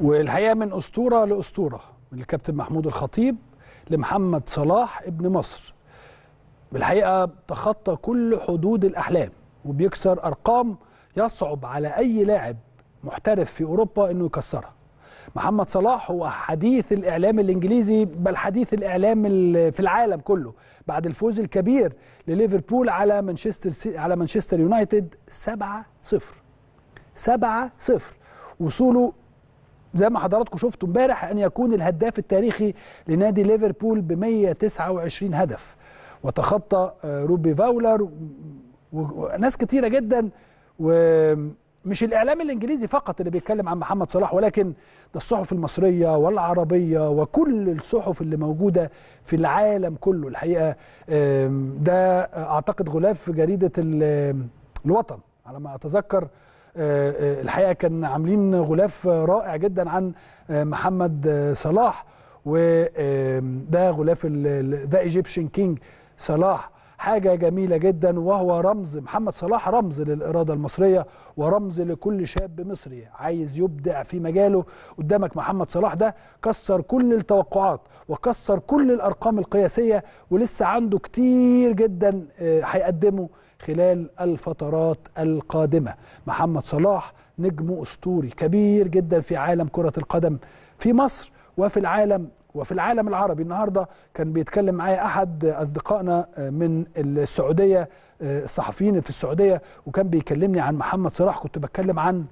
والحقيقة من أسطورة لأسطورة من الكابتن محمود الخطيب لمحمد صلاح ابن مصر. بالحقيقة تخطى كل حدود الأحلام وبيكسر أرقام يصعب على أي لاعب محترف في أوروبا إنه يكسرها. محمد صلاح هو حديث الإعلام الإنجليزي بل حديث الإعلام في العالم كله بعد الفوز الكبير لليفربول على مانشستر سي على مانشستر يونايتد 7-0 7-0 وصوله زي ما حضراتكم شفتوا امبارح أن يكون الهداف التاريخي لنادي ليفربول ب 129 هدف. وتخطى روبي فاولر وناس كتيرة جدا ومش الإعلام الإنجليزي فقط اللي بيتكلم عن محمد صلاح ولكن ده الصحف المصرية والعربية وكل الصحف اللي موجودة في العالم كله الحقيقة. ده أعتقد غلاف جريدة الوطن. على ما أتذكر الحقيقة كان عاملين غلاف رائع جدا عن محمد صلاح وده غلاف the Egyptian king صلاح. حاجة جميلة جدا وهو رمز محمد صلاح رمز للإرادة المصرية ورمز لكل شاب مصري عايز يبدع في مجاله. قدامك محمد صلاح ده كسر كل التوقعات وكسر كل الأرقام القياسية ولسه عنده كتير جدا هيقدمه خلال الفترات القادمة. محمد صلاح نجم أسطوري كبير جدا في عالم كرة القدم في مصر وفي العالم وفي العالم العربي. النهارده كان بيتكلم معايا أحد أصدقائنا من السعودية الصحفيين في السعودية وكان بيكلمني عن محمد صلاح. كنت بتكلم عن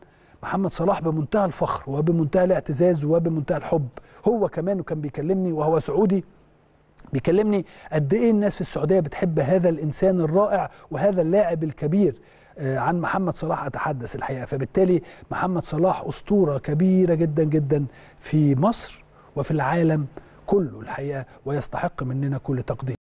محمد صلاح بمنتهى الفخر وبمنتهى الاعتزاز وبمنتهى الحب. هو كمان وكان بيكلمني وهو سعودي. بيكلمني قد إيه الناس في السعودية بتحب هذا الإنسان الرائع وهذا اللاعب الكبير عن محمد صلاح أتحدث الحقيقة. فبالتالي محمد صلاح أسطورة كبيرة جدا جدا في مصر وفي العالم كله الحقيقة ويستحق مننا كل تقدير.